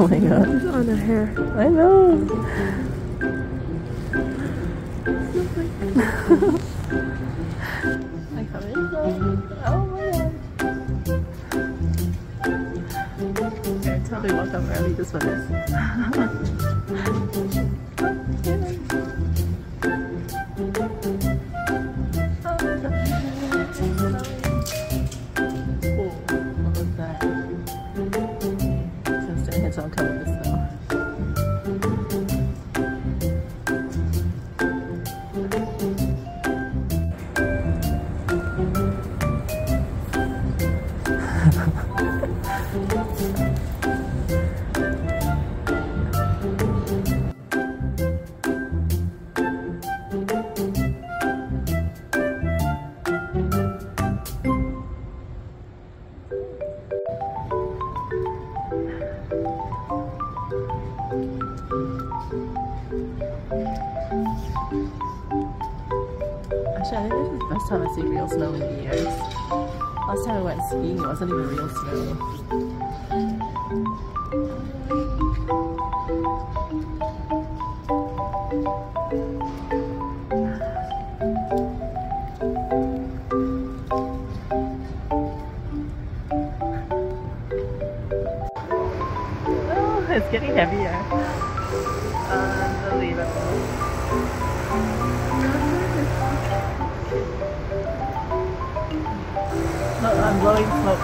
Oh my god. It's on her hair. I know. I come in Oh my god. Okay, tell me what how early this one is. Since the Actually, I think this is the first time I see real snow in years. Last time I went skiing, it wasn't even real snow. it's getting heavier. Unbelievable. No, I'm blowing smoke.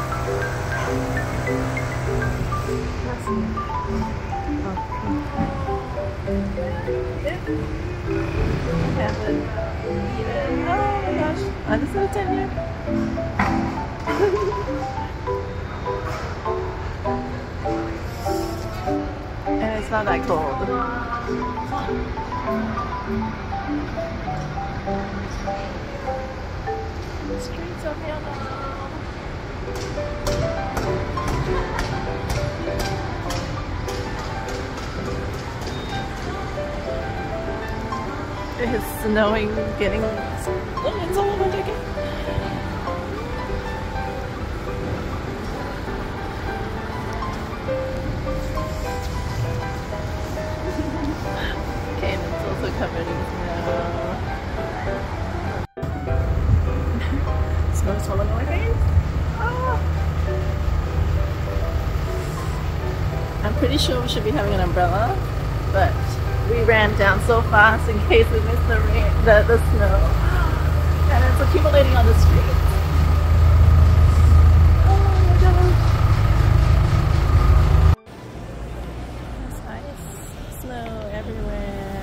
Oh my gosh. I'm just gonna. It's not that cold. Streets of Vienna. It is snowing, getting. Oh, it's all over my snow. Snow's falling on my face. I'm pretty sure we should be having an umbrella, but we ran down so fast in case we missed the rain, the, the snow, and it's accumulating on the street. Oh my Snow everywhere.